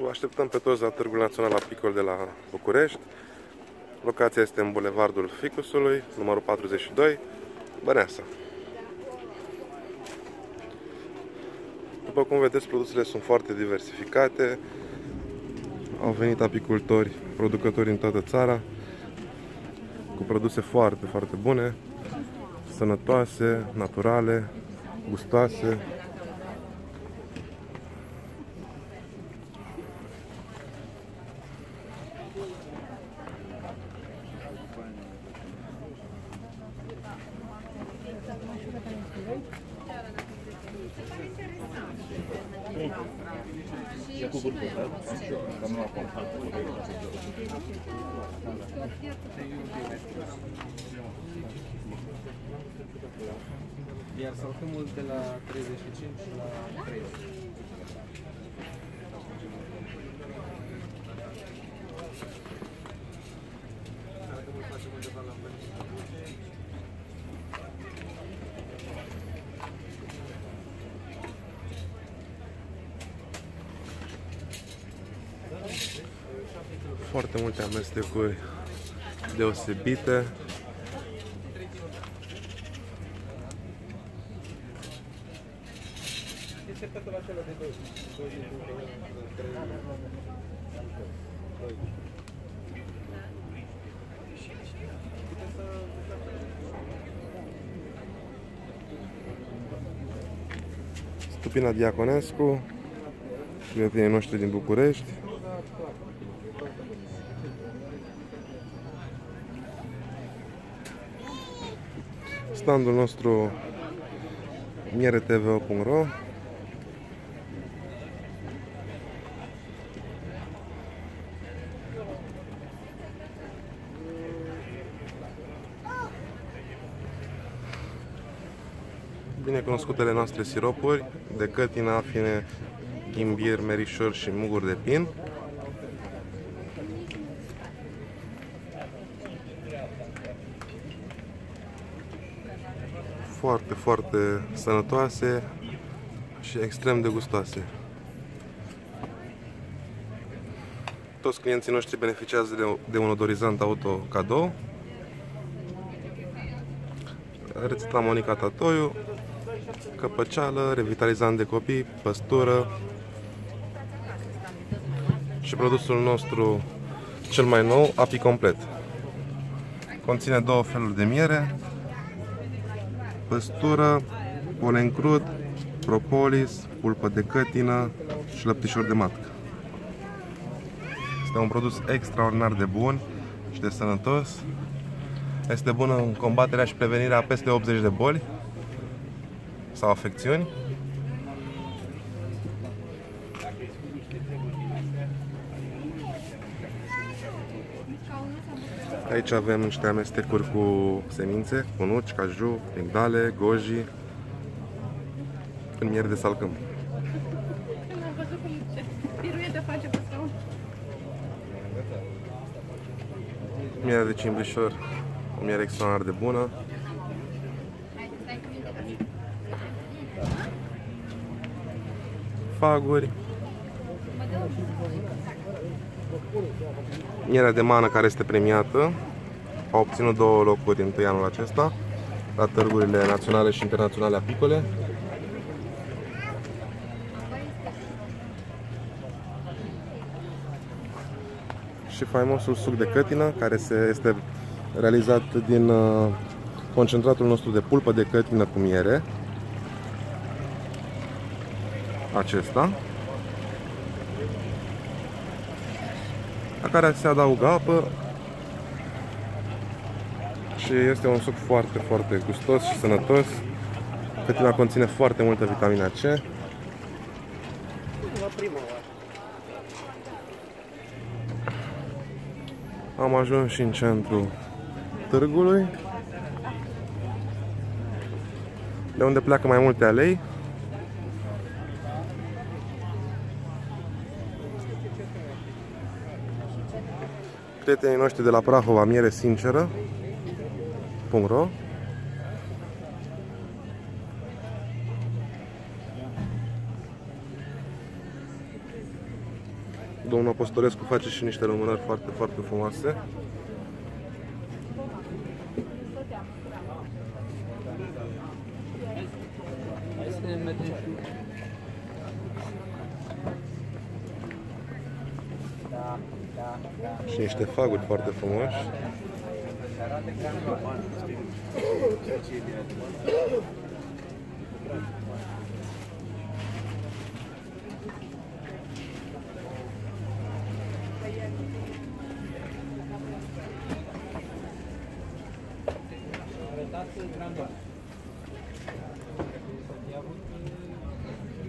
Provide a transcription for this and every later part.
Vă așteptăm pe toți la Târgul Național Apicol de la București. Locația este în Bulevardul Ficusului, numărul 42, Băneasa. După cum vedeți, produsele sunt foarte diversificate. Au venit apicultori, producători în toată țara, cu produse foarte, foarte bune, sănătoase, naturale, gustoase, Iar salcâmul de la 35 la 30. Foarte multe amestecuri deosebite. Este petul acela de 2. 2 Stupina Diaconescu, prietenii noștri din București. Standul nostru mieretv.ro Binecunoscutele noastre siropuri de cătină, afine, ghimbir, merișor și muguri de pin. Foarte, foarte sănătoase și extrem de gustoase. Toți clienții noștri beneficiază de, de un odorizant auto cadou. Rețeta Monica Tatoiu, căpăceală, revitalizant de copii, păstură și produsul nostru cel mai nou, Api Complet. Conține două feluri de miere, păstură, polen crud, propolis, pulpă de cătină și lăptișor de matcă. Este un produs extraordinar de bun și de sănătos. Este bun în combaterea și prevenirea a peste 80 de boli sau afecțiuni. Aici avem niște amestecuri cu semințe, cu nuci, caju, migdale, goji, în miere de salcâm. Am văzut cum ce piruete face pe scaun. Miere de cimbrișor, o miere extraordinar de bună. Faguri. Mierea de mană care este premiată. A obținut două locuri întâi anul acesta la târgurile naționale și internaționale apicole. și faimosul suc de cătină care se, este realizat din uh, concentratul nostru de pulpă de cătină cu miere. Acesta. Care se adaugă apă și este un suc foarte, foarte gustos și sănătos. Cătina conține foarte multă vitamina C. La prima oară. Am ajuns și în centrul târgului, de unde pleacă mai multe alei. prietenii noștri de la Prahova, miere sinceră. .ro Domnul Apostolescu face și niște lumânări foarte, foarte frumoase. Și niște faguri foarte frumoși.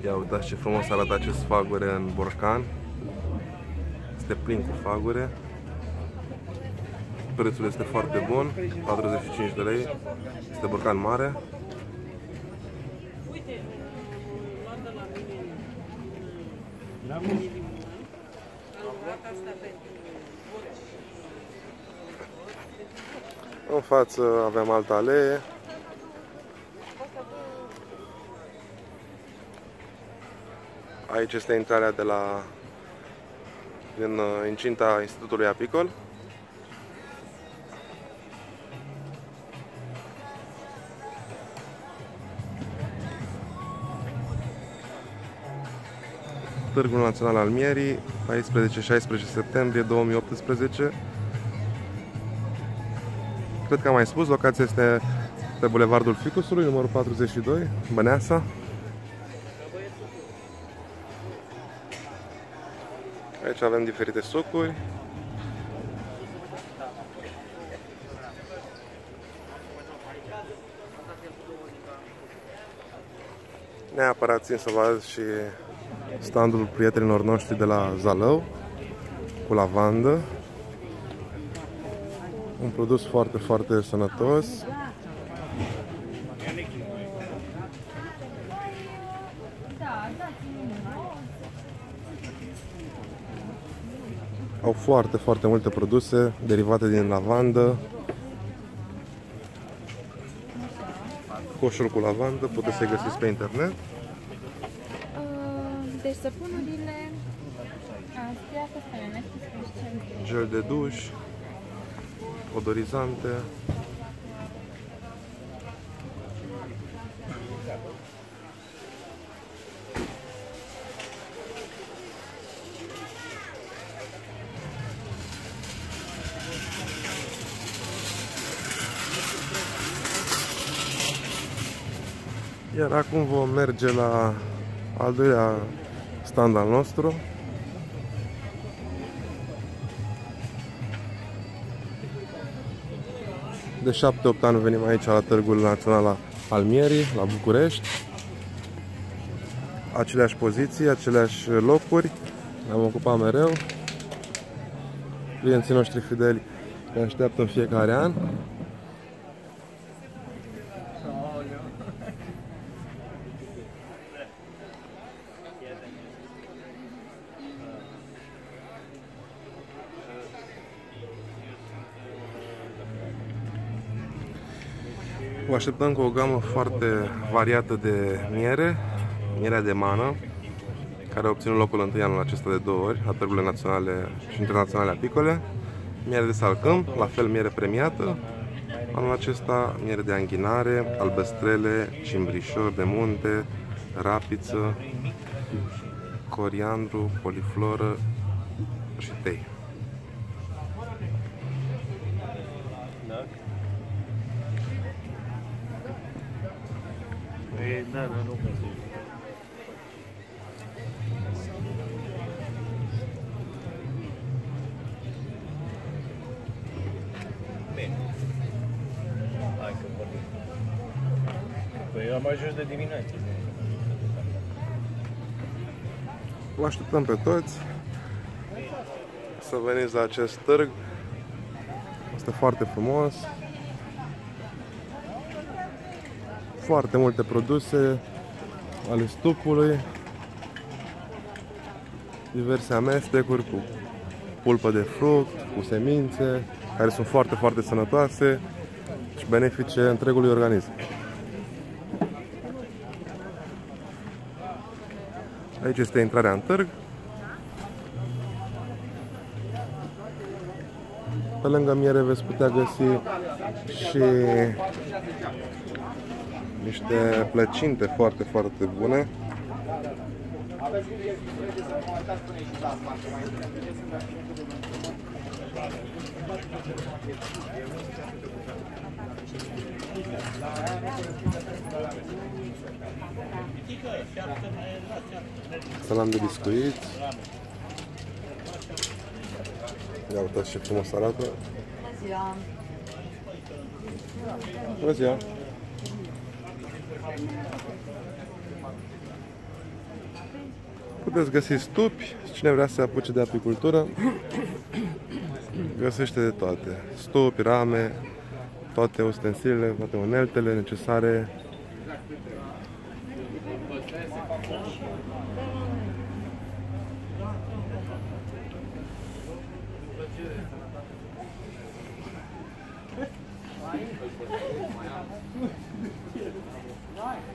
Ia uitați ce frumos arată acest fagure în borcan. Este plin cu fagure. Prețul este foarte bun, 45 de lei. Este borcan mare. În față avem altă alee. Aici este intrarea de la din uh, incinta Institutului Apicol. Târgul Național al Mierii, 14-16 septembrie 2018. Cred că am mai spus, locația este pe Bulevardul Ficusului, numărul 42, Băneasa. Aici avem diferite sucuri. Neapărat țin să vă arăt și standul prietenilor noștri de la Zalău cu lavandă. Un produs foarte, foarte sănătos. Au foarte, foarte multe produse derivate din lavandă. Coșul cu lavandă, puteți să-i găsiți pe internet. Uh, Deci săpunurile astea, asta stai, n-ai spus că ce Gel de duș, odorizante. Iar acum vom merge la al doilea stand al nostru. De 7-8 ani venim aici la Târgul Național al Mierii, la București. Aceleași poziții, aceleași locuri. Ne-am ocupat mereu. Clienții noștri fideli ne așteaptă în fiecare an. Vă așteptăm cu o gamă foarte variată de miere, mierea de mană, care a obținut locul întâi anul acesta de două ori, la târgurile naționale și internaționale apicole, miere de salcâm, la fel miere premiată, anul acesta miere de anghinare, albăstrele, cimbrișor de munte, rapiță, coriandru, polifloră și tei. Da, da, nu pot să Bine. Hai că vorbim. Păi am ajuns de dimineață. Vă așteptăm pe toți să veniți la acest târg. Este foarte frumos. Foarte multe produse ale stupului. Diverse amestecuri cu pulpă de fruct, cu semințe, care sunt foarte, foarte sănătoase și benefice întregului organism. Aici este intrarea în târg. Pe lângă miere veți putea găsi și niște plăcinte foarte, foarte bune. Salam de biscuit. Ia uitați ce frumos arată. Bună ziua! Puteți găsi stupi, cine vrea să se apuce de apicultură, găsește de toate. Stupi, rame, toate ustensilele, toate uneltele necesare. Thank you. time.